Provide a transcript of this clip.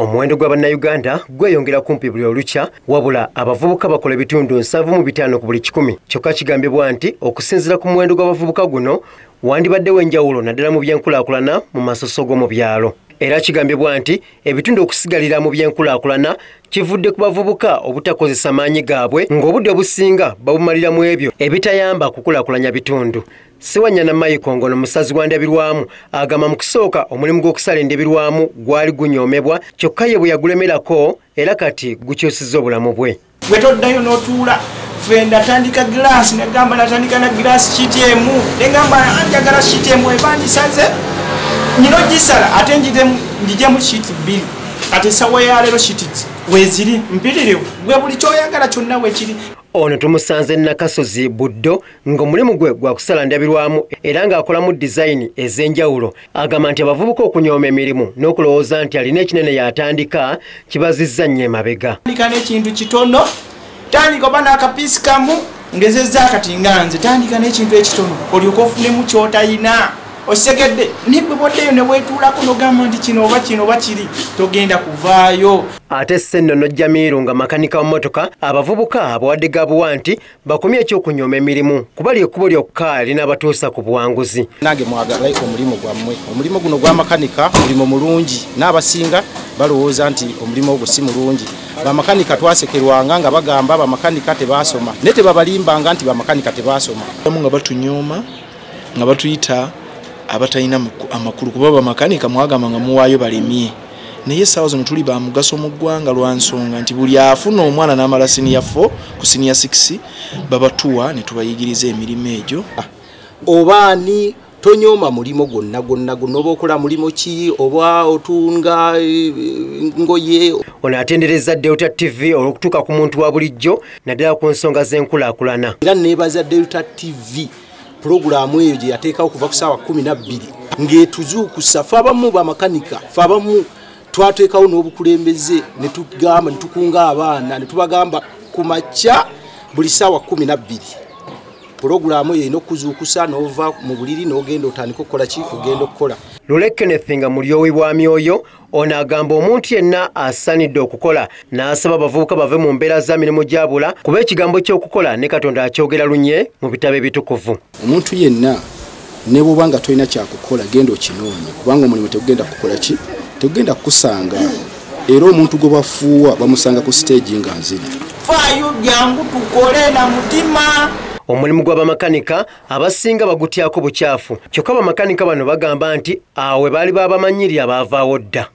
omuwendo gw'abannayuganda gweyongera kumpi buli olukya wabula abavubuka bakola ebitundu nsanvu mu bitaano ku buli kikumi. Kyokka kigambibwa nti okusinziira ku muwendo gw'abavubuka guno wandibaddewo enjawulo naddala mu byenkulaakulana mu masoso g'omu byalo era kigambibwa nti ebitundu okusigalira mu byenkulaakulana kivudde ku bavubuka obutakozesa maanyi gaabwe ng'obudde obusinga babumalira mu ebyo ebitayamba kukulaakulanya bitundu. Siwanyana mayiko ngono musazi wa ndabirwamu agamba mu kusooka omulimu gw'okusala endabirwamu gwali gunyoomebwa kyokka ye bwe yagulemerako era kati gukyusizza obulamu bwe. Bwe toddayo n'otuula fe natandika giraasi negamba natandika na giraasi kiti emu negamba njagala kiti emu eba ngisaze nyina ogisala ate njijemu kiti bbiri. Ate sawa yaleero kiti weziri mpitirivu. Bwe buli kyoyagala kyonna wekiri ono tumusanze nakasozi buddo ng'omulimu gwe gwa kusala ndabirwamu era ng'akolamu dizayini ez'enjawulo. Agamba nti abavubuka okunyooma emirimu n'okulowooza nti alina ekinene yatandika kibazizza nnyo emabega. Tandika n'ekintu kitono. Tandika oba n'akapiisi kamu ngezezza akati nga nze tandika n'ekintu ekitono. Olyoka ofunemu kyotayina osegedde nibwe boddeyo ne weetuulako nogamba nti kino oba kino oba kiri togenda kuvaayo. Ate sennono jamiiru nga makanika wa mmotoka abavubuka abawadde gabuwa nti bakomye ekyokunyooma emirimu kuba lyekkubo lyokka linaabatuusa ku buwanguzi. Nange mwagala omulimu gwammwe. Omulimu guno gwa makanika mulimu mulungi. N'abasinga balowooza nti omulimu ogwo si mulungi. Bamakanika twasekerwanga nga bagamba bamakanika tebaasoma naye tebabalimbanga nti bamakanika tebaasoma nga batunyooma nga batuyita abatalina amakulu kuba bamakanika mwagamba nga muwaayo balemye. Naye essaawa zino tuli bamugaso mu ggwanga lwa nsonga nti buli afuna omwana n'amala siniya 4 ku siniya 6 babatuwa ne tubayigiriza emirimu egyo. Obaani tonyooma mulimo gwonna gwonna gwonna oba okola mulimo ki oba otunga ngoye. Ono atendereza delta tv olw'okutuuka ku muntu wa bulijjo naddala ku nsonga z'enkulaakulana. Era neebaza delta tv pulogulaamu eyo gye yateekawo kuva ku saawa 12 ng'etuzuukusa fe abamu bamakanika fe abamu twateekawo n'obukulembeze ne tugamba ne tukunga abaana ne tubagamba ku makya buli saawa 12 pulogulaamu eyo erina okuzuukusa n'ova mu buliri n'ogenda otandika okukola ki? Ogenda okukola. Lule kenneth nga mulyowi bwa myoyo ono agamba omuntu yenna asaanidde okukola. N'asaba abavubuka bave mu mbeera za mirimu gyabula kuba ekigambo ky'okukola ne katonda akyogera lunye mu bitabo ebitukuvu. Omuntu yenna ne bwoba nga tolina kyakukola genda okinoonye kubanga omulimu tegugenda kukola ki? Tegugenda kukusanga. Era omuntu gwe bafuuwa bamusanga ku siteegi nga nziri faayo jangu tukole na mutima omulimu gw'abamakanika abasinga bagutyako bukyafu. Kyokka abamakanika bano bagamba nti awe baali babamanyirira baavaawo dda